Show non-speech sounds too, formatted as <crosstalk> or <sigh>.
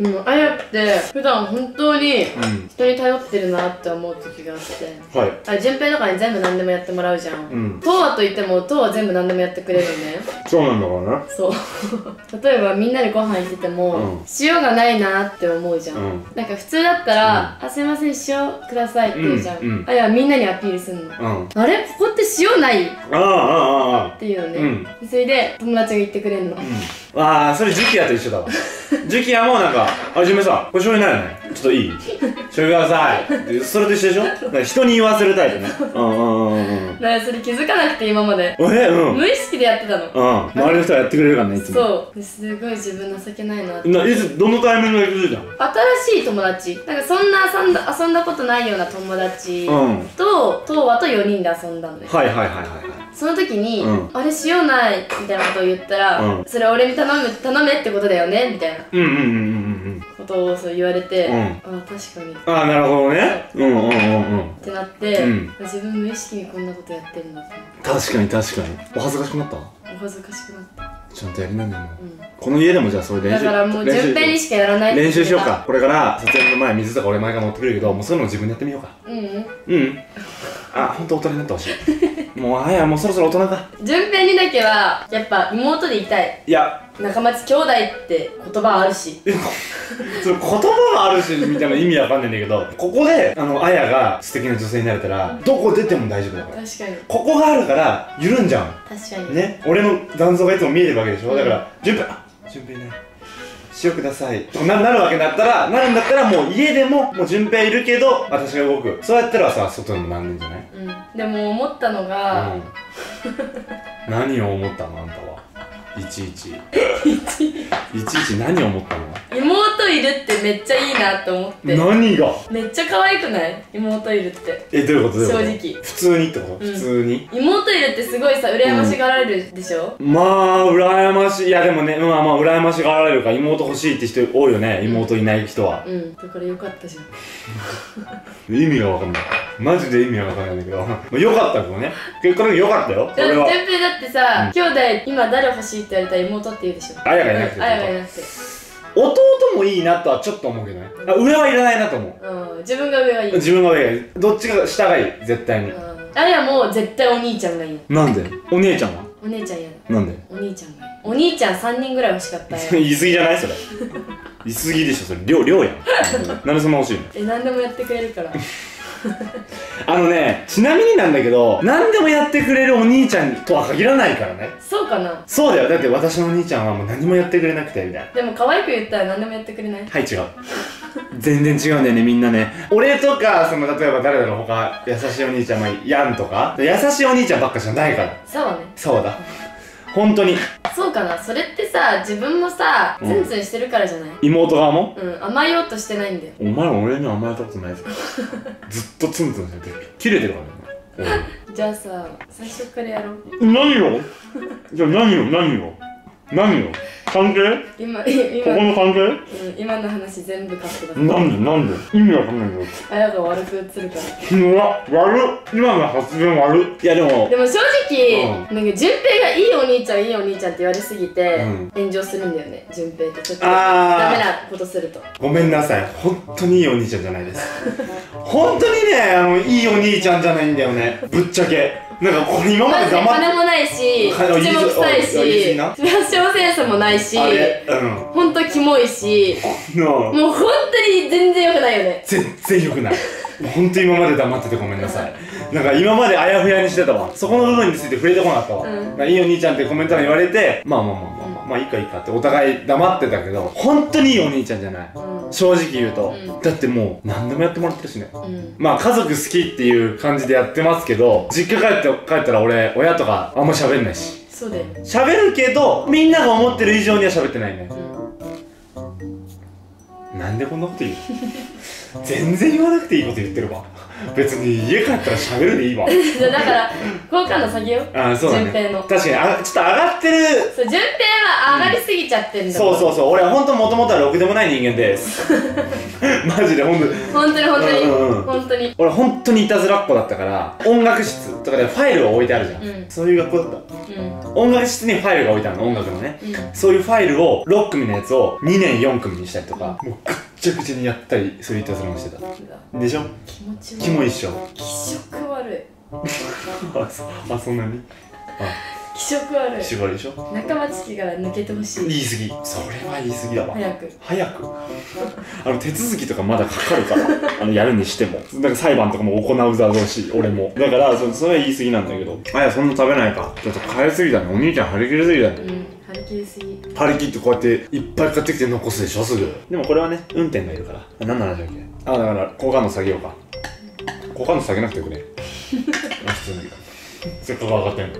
うん、あやって普段本当にうん。人に頼ってるなって思う時があって。はい。あ順平とかに全部何でもやってもらうじゃん。うん。とわと言ってもとわ全部何でもやってくれるのね。そうなんだからな。そう。<laughs> 例えばみんなでご飯行ってても、うん。塩がないなって思うじゃん、うん。なんか普通だったら「あすいません塩ください」って言うじゃん、うんうん。あいやみんなにアピールすんの、うん。あれ？ここって塩ない？っあああああ。ていうのね、うん。それで友達が言ってくれるの、うんああそれジュキヤと一緒だわ。ジュキヤもなんか「あじめさんこれ醤油ないよね？ちょっといい？醤油ください」ってそれと一緒でしょ？だから人に言わせるタイプね。うんうんうんうん。だからそれ気づかなくて今まで。えうん。無意識でやってたの。うん。周りの人はやってくれるからねいつも。そう。ですごい自分情けないなって。ないつどのタイミングで気づいたの？新しい友達。なんかそんな遊んだ遊んだことないような友達うん。と東和と4人で遊んだのね。はいはいはいはいはいその時に、うん。あれ塩ないみたいなことを言ったら、うん。それ俺に頼む頼めってことだよねみたいな。うんうんうんうんうん。ことをそう言われて、うん。あ確かに。っああなるほどね。う。んうんうんうん。てなって、うん。自分無意識にこんなことやってるんだって。思って確かに確かに。お恥ずかしくなった？お恥ずかしくなった、ちゃんとやりなんだよもう。うこの家でもじゃあそれん、練習だからもう練習順平にしかやらないって練習しようか。これから撮影の前水とか俺前から持ってくるけどもうそういうの自分でやってみようか。たうんうん。うんあ本当大人になってほしい。もうあやもうそろそろ大人か順平にだけはやっぱ妹でいたい。いや。仲町兄弟って言葉あるし。え <laughs> それ言葉があるしみたいな意味わかんないんだけどここであのあやが素敵な女性になれたらどこ出ても大丈夫だから。確かに。ここがあるから緩んじゃ確かに。うね。俺の残像がいつも見えてるわけでしょ、うんだから順平あ順平いない塩ください。とかななるわけだったらなるんだったらもう家でももう順平いるけど私が動く。そうやったらさ外でもなんでんじゃない？うん。でも思ったのが、うん何を思ったのあんたは。いちいち。いちいち何を思ったの？妹いるってめっちゃいいなって思って。何が？めっちゃ可愛くない？妹いるって。えどういうこと？正直。普通にってこと、うん。普通に？妹いるってすごいさ羨ましがられるでしょ、まあ羨ましい。いやでもねまあまあ羨ましがられるか。ら妹欲しいって人多いよね妹いない人は。うん。だからよかったじゃん。<laughs> 意味がわかんない。マジで意味がわかんないんだけど。まあよかったけどね。結果的によかったよ。そだってれは。順平だってさ、兄弟今誰欲しいって言われたら妹って言うでしょあやがいなくて。うんあやがいなくて。弟もいいなとはちょっと思うけどね。あ上はいらないなと思う。うん自分が上がいい、うん、自分が上がいい。どっちが下がいい？絶対に。あやも絶対お兄ちゃんがいいの。なんで？お姉ちゃんは？お姉ちゃん嫌だなんで？お兄ちゃんがいい。お兄ちゃん3人ぐらい欲しかったよ。<laughs> 言い過ぎじゃない？それ。言い過ぎでしょそれ。量量やん。<laughs> なんでそんな欲しいの？え何でもやってくれるから <laughs> あのねちなみになんだけど何でもやってくれるお兄ちゃんとは限らないからね。そうかな。そうだよ。だって私のお兄ちゃんはもう何もやってくれなくてみたいな。でも可愛く言ったら何でもやってくれない？はい違う。全然違うんだよねみんなね。俺とかその例えば誰だろう他優しいお兄ちゃんまあヤンとか？優しいお兄ちゃんばっかじゃないから。そうね。そうだ。本当にそうかな。それってさ自分もさうん。ツンツンしてるからじゃない？妹側も？うん甘えようとしてないんだよ。お前俺には甘えたことないぞ。<laughs> ずっとツンツンしてて切れてるからね。じゃあさ最初からやろう。俺何よ <laughs> じゃあ何よ何よ何よ関係？今ここ今、うん、の関係？今の話全部カットだなんでなんで？意味わかんないんだよ。あやが悪く映るから。うわ悪っ。今の発言悪っ。いやでもでも正直、なんか順平がいいお兄ちゃんいいお兄ちゃんって言われすぎて、うん。炎上するんだよね。順平ってちょっと。あー。ダメなことすると。ごめんなさい。本当にいいお兄ちゃんじゃないです。本当にねあのいいお兄ちゃんじゃないんだよね。ぶっちゃけなんかこれ今までで黙って金もないし口も臭いしフセンスもないしあれうん。ほんとキモいしのもう本当に全然良くないよね。全然良くない。本当今まで黙っててごめんなさい。なんか今まであやふやにしてたわ。そこの部分について触れてこなかったわ、うん。いいお兄ちゃんってコメント欄言われてまあまあまあまあまあ、まあいいかいいかってお互い黙ってたけど本当にいいお兄ちゃんじゃない？うん。正直言うと、うん。だってもう何でもやってもらってるしね。うん。まあ家族好きっていう感じでやってますけど実家帰って帰ったら俺親とかあんま喋んないし。そうだよ。喋るけどみんなが思ってる以上には喋ってないね。うん。なんでこんなこと言う？<laughs> 全然言わなくていいこと言ってるわ <laughs> 別に家帰ったら喋るでいいわ。<laughs> だから好感度下げようあそうだね。順平の。確かにあちょっと上がってる。そう順平は上がりすぎちゃってんだそうそうそう。俺は本当もともとはろくでもない人間で。す <laughs> マジで本当本当に本当に、うんうんうん本当に。俺本当にいたずらっ子だったから音楽室とかでファイルを置いてあるじゃん、うん。そういう学校だった。うん。音楽室にファイルが置いてあるの音楽のね。うん。そういうファイルを6組のやつを2年4組にしたりとか。もうちゃぐちゃにやったりそういたずらもしてた。でしょ？気持ち悪い。キモいっしょ。気色悪い。<laughs> あそんなに？あ。気色悪い。縛りでしょ？仲間知識から抜けてほしい。言い過ぎ。それは言い過ぎだわ。早く。早く。あの手続きとかまだかかるから。あのやるにしても。なんか裁判とかも行うだろうし俺も。だからそそれは言い過ぎなんだけど。あやそんな食べないか。ちょっと買いすぎだね。お兄ちゃん張り切りすぎだね。うん張り切りすぎ張り切ってこうやっていっぱい買ってきて残すでしょすぐ。でもこれはね運転がいるから。あ何の話だっけあだから好感度下げようか。好感度下げなくてよくね。<laughs> 普通に。せっかく上がってんの